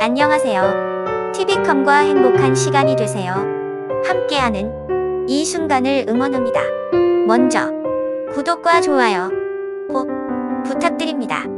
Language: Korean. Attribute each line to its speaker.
Speaker 1: 안녕하세요. TV컴과 행복한 시간이 되세요. 함께하는 이 순간을 응원합니다. 먼저 구독과 좋아요 꼭 부탁드립니다.